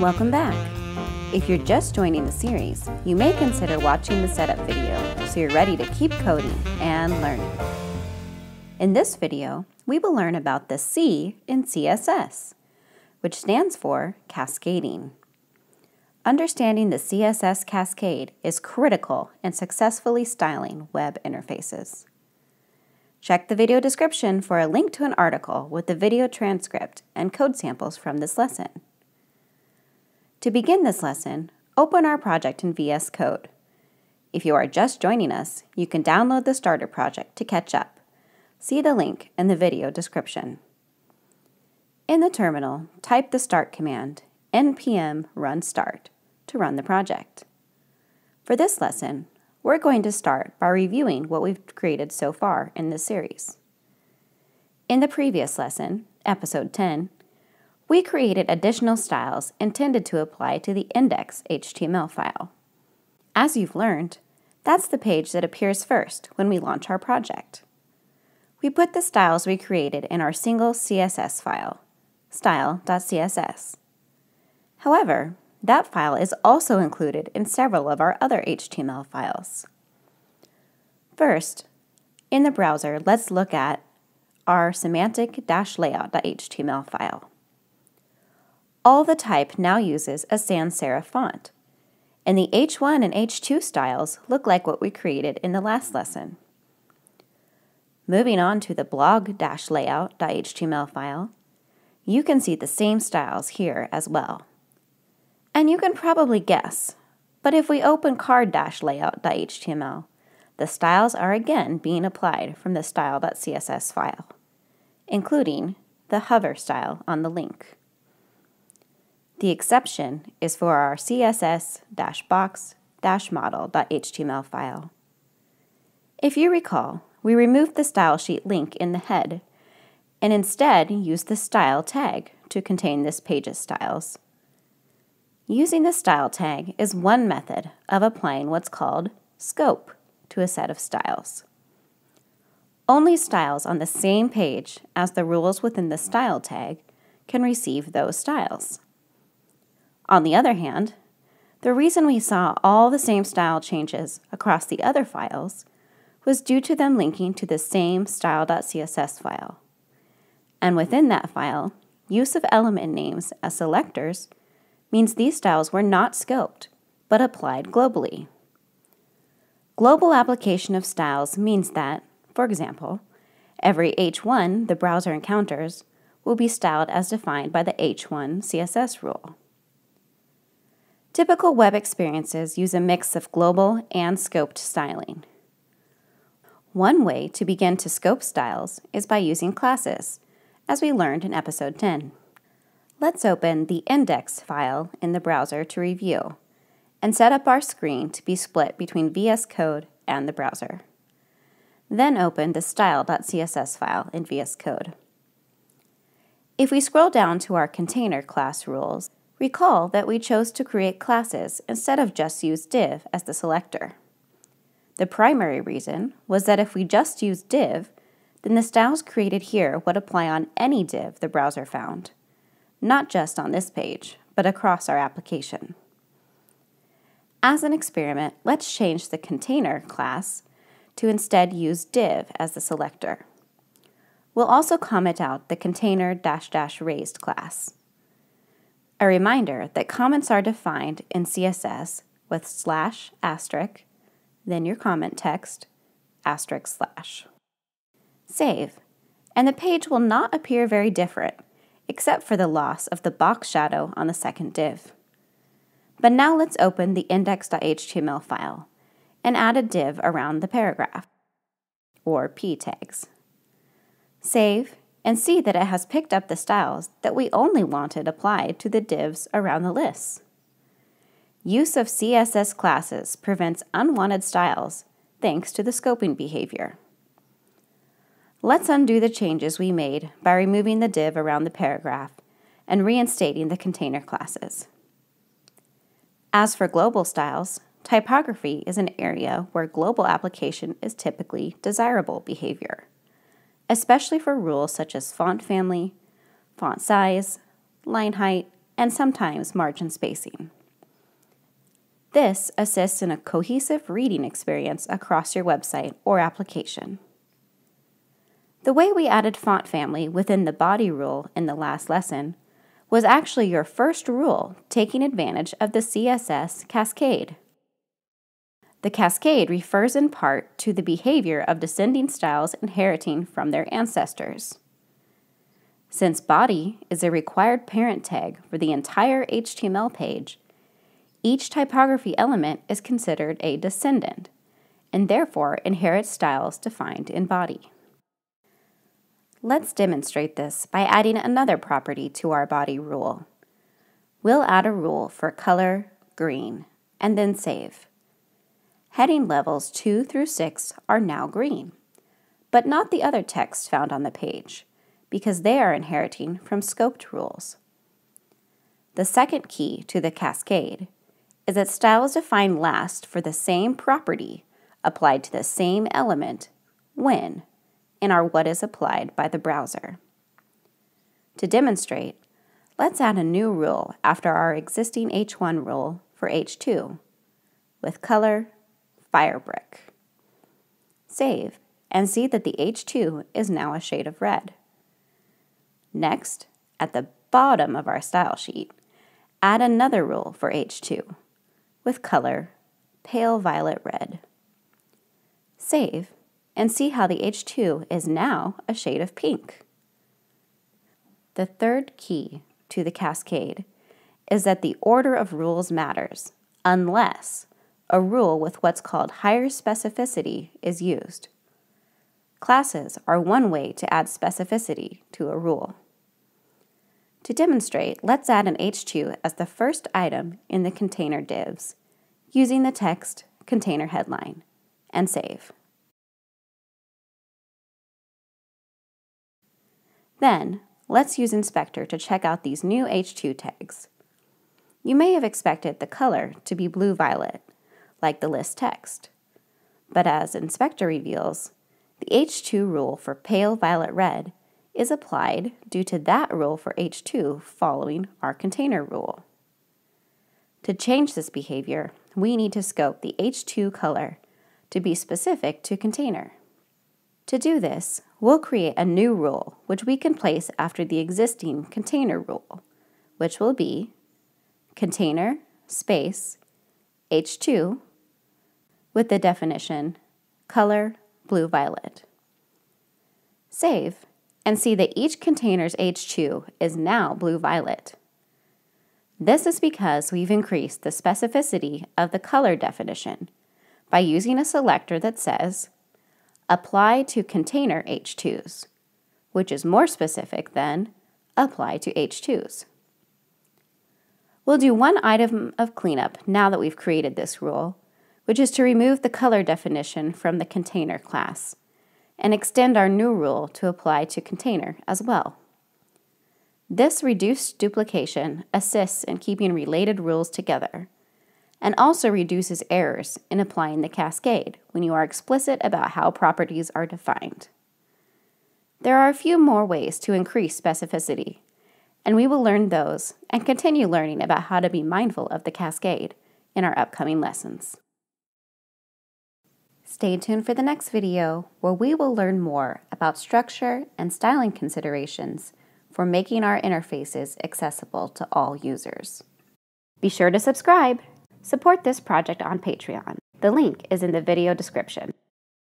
Welcome back. If you're just joining the series, you may consider watching the setup video so you're ready to keep coding and learning. In this video, we will learn about the C in CSS, which stands for cascading. Understanding the CSS cascade is critical in successfully styling web interfaces. Check the video description for a link to an article with the video transcript and code samples from this lesson. To begin this lesson, open our project in VS Code. If you are just joining us, you can download the starter project to catch up. See the link in the video description. In the terminal, type the start command npm run start to run the project. For this lesson, we're going to start by reviewing what we've created so far in this series. In the previous lesson, episode 10, we created additional styles intended to apply to the index.html file. As you've learned, that's the page that appears first when we launch our project. We put the styles we created in our single CSS file, style.css. However, that file is also included in several of our other HTML files. First, in the browser, let's look at our semantic-layout.html file. All the type now uses a sans serif font, and the H1 and H2 styles look like what we created in the last lesson. Moving on to the blog-layout.html file, you can see the same styles here as well. And you can probably guess, but if we open card-layout.html, the styles are again being applied from the style.css file, including the hover style on the link. The exception is for our css-box-model.html file. If you recall, we removed the style sheet link in the head and instead used the style tag to contain this page's styles. Using the style tag is one method of applying what's called scope to a set of styles. Only styles on the same page as the rules within the style tag can receive those styles. On the other hand, the reason we saw all the same style changes across the other files was due to them linking to the same style.css file. And within that file, use of element names as selectors means these styles were not scoped, but applied globally. Global application of styles means that, for example, every H1 the browser encounters will be styled as defined by the H1 CSS rule. Typical web experiences use a mix of global and scoped styling. One way to begin to scope styles is by using classes, as we learned in episode 10. Let's open the index file in the browser to review and set up our screen to be split between VS Code and the browser. Then open the style.css file in VS Code. If we scroll down to our container class rules, recall that we chose to create classes instead of just use div as the selector. The primary reason was that if we just use div, then the styles created here would apply on any div the browser found not just on this page, but across our application. As an experiment, let's change the container class to instead use div as the selector. We'll also comment out the container dash dash raised class. A reminder that comments are defined in CSS with slash asterisk, then your comment text, asterisk slash. Save, and the page will not appear very different except for the loss of the box shadow on the second div. But now let's open the index.html file and add a div around the paragraph, or p tags. Save, and see that it has picked up the styles that we only wanted applied to the divs around the lists. Use of CSS classes prevents unwanted styles thanks to the scoping behavior. Let's undo the changes we made by removing the div around the paragraph and reinstating the container classes. As for global styles, typography is an area where global application is typically desirable behavior, especially for rules such as font family, font size, line height, and sometimes margin spacing. This assists in a cohesive reading experience across your website or application. The way we added font family within the body rule in the last lesson was actually your first rule taking advantage of the CSS cascade. The cascade refers in part to the behavior of descending styles inheriting from their ancestors. Since body is a required parent tag for the entire HTML page, each typography element is considered a descendant and therefore inherits styles defined in body. Let's demonstrate this by adding another property to our body rule. We'll add a rule for color green and then save. Heading levels 2 through 6 are now green, but not the other text found on the page because they are inheriting from scoped rules. The second key to the cascade is that style is defined last for the same property applied to the same element when in our what is applied by the browser. To demonstrate, let's add a new rule after our existing H1 rule for H2 with color Firebrick. Save and see that the H2 is now a shade of red. Next, at the bottom of our style sheet, add another rule for H2 with color pale violet red. Save and see how the H2 is now a shade of pink. The third key to the cascade is that the order of rules matters unless a rule with what's called higher specificity is used. Classes are one way to add specificity to a rule. To demonstrate, let's add an H2 as the first item in the container divs using the text container headline and save. Then, let's use Inspector to check out these new H2 tags. You may have expected the color to be blue-violet, like the list text. But as Inspector reveals, the H2 rule for pale violet red is applied due to that rule for H2 following our container rule. To change this behavior, we need to scope the H2 color to be specific to container. To do this, we'll create a new rule which we can place after the existing container rule, which will be container space H2 with the definition color blue-violet. Save and see that each container's H2 is now blue-violet. This is because we've increased the specificity of the color definition by using a selector that says apply to container H2s, which is more specific than apply to H2s. We'll do one item of cleanup now that we've created this rule, which is to remove the color definition from the container class and extend our new rule to apply to container as well. This reduced duplication assists in keeping related rules together and also reduces errors in applying the cascade when you are explicit about how properties are defined. There are a few more ways to increase specificity, and we will learn those and continue learning about how to be mindful of the cascade in our upcoming lessons. Stay tuned for the next video where we will learn more about structure and styling considerations for making our interfaces accessible to all users. Be sure to subscribe. Support this project on Patreon. The link is in the video description.